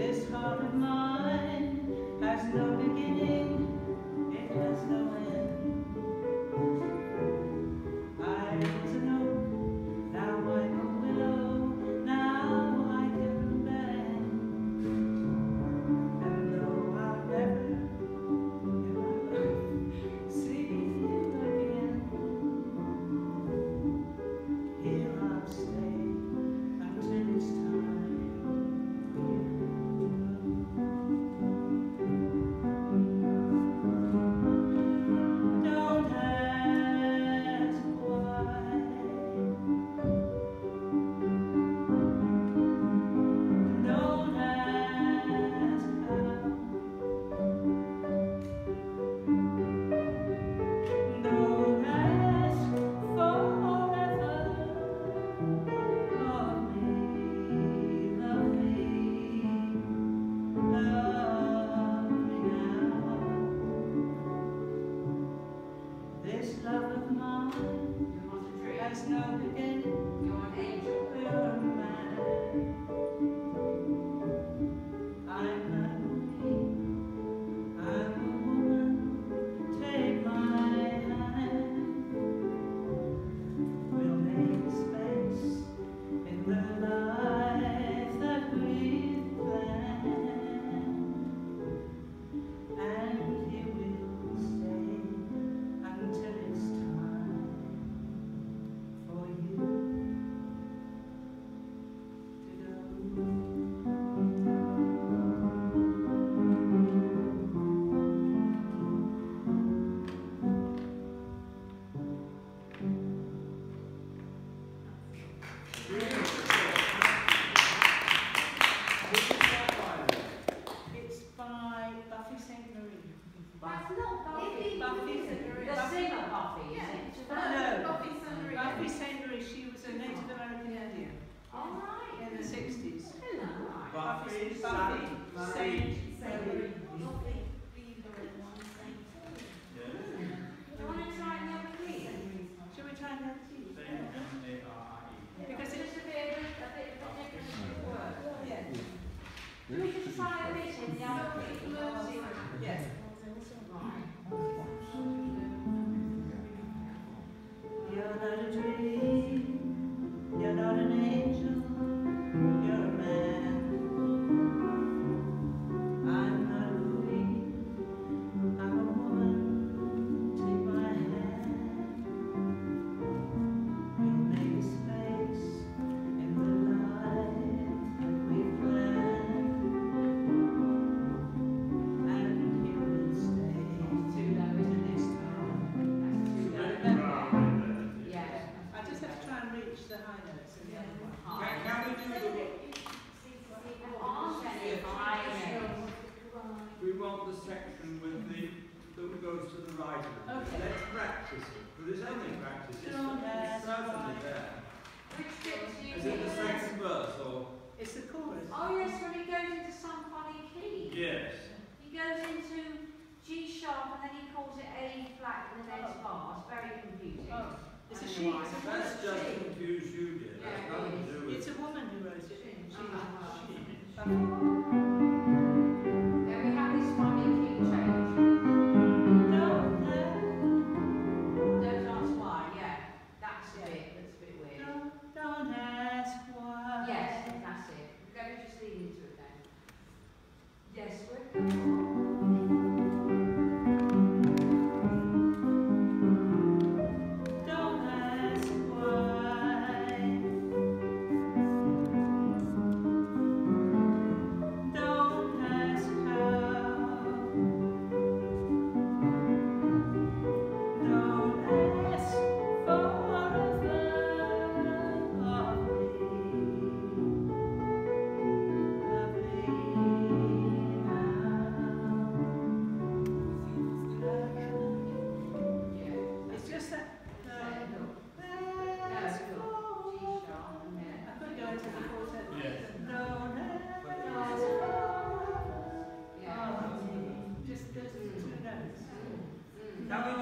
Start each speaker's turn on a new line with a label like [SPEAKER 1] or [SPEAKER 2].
[SPEAKER 1] this heart of mine.
[SPEAKER 2] uma frente, tá?
[SPEAKER 1] Sente.
[SPEAKER 2] let's practice it. Because it's only practice, it's, certainly there.
[SPEAKER 3] Which bit do you
[SPEAKER 2] Is it the second verse or?
[SPEAKER 1] It's the chorus.
[SPEAKER 3] Oh yes, when he goes into some funny key.
[SPEAKER 2] Yes.
[SPEAKER 3] He goes into G sharp and then he calls it A flat in the next bar. It's very confusing.
[SPEAKER 1] Oh. It's a she. It's a
[SPEAKER 2] That's just confused you, dear.
[SPEAKER 3] Yeah,
[SPEAKER 2] it
[SPEAKER 1] it's a woman who wrote it. She. she.
[SPEAKER 3] she.
[SPEAKER 1] she.
[SPEAKER 3] Now we